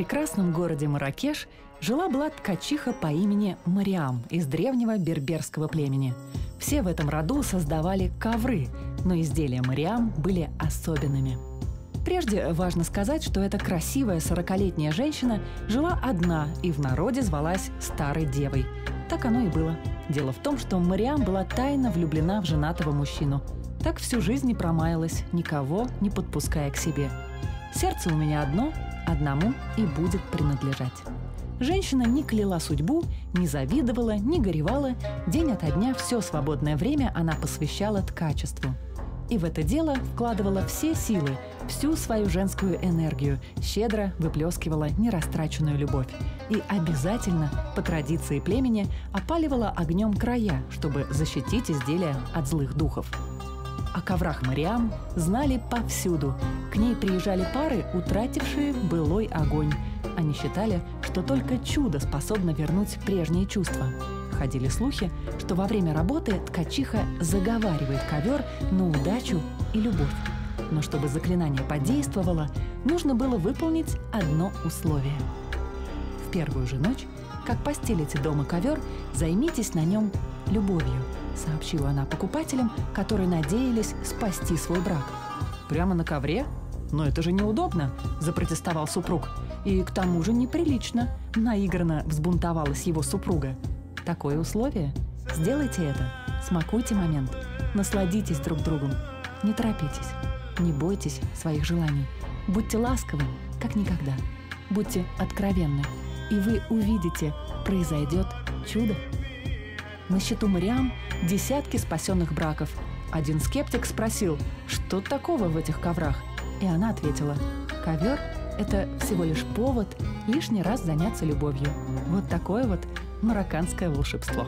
прекрасном городе Маракеш жила-была ткачиха по имени Мариам из древнего берберского племени. Все в этом роду создавали ковры, но изделия Мариам были особенными. Прежде важно сказать, что эта красивая сорокалетняя женщина жила одна и в народе звалась Старой Девой. Так оно и было. Дело в том, что Мариам была тайно влюблена в женатого мужчину. Так всю жизнь не промаялась, никого не подпуская к себе. Сердце у меня одно, одному и будет принадлежать. Женщина не кляла судьбу, не завидовала, не горевала. День ото дня все свободное время она посвящала ткачеству. И в это дело вкладывала все силы, всю свою женскую энергию, щедро выплескивала нерастраченную любовь. И обязательно, по традиции племени, опаливала огнем края, чтобы защитить изделия от злых духов. О коврах Мариам знали повсюду. К ней приезжали пары, утратившие былой огонь. Они считали, что только чудо способно вернуть прежние чувства. Ходили слухи, что во время работы ткачиха заговаривает ковер на удачу и любовь. Но чтобы заклинание подействовало, нужно было выполнить одно условие. В первую же ночь, как постелите дома ковер, займитесь на нем любовью – сообщила она покупателям, которые надеялись спасти свой брак. «Прямо на ковре? Но это же неудобно!» – запротестовал супруг. «И к тому же неприлично!» – наигранно взбунтовалась его супруга. «Такое условие? Сделайте это, смакуйте момент, насладитесь друг другом, не торопитесь, не бойтесь своих желаний, будьте ласковы, как никогда, будьте откровенны, и вы увидите, произойдет чудо!» На счету Мариам десятки спасенных браков. Один скептик спросил, что такого в этих коврах? И она ответила, ковер – это всего лишь повод лишний раз заняться любовью. Вот такое вот марокканское волшебство.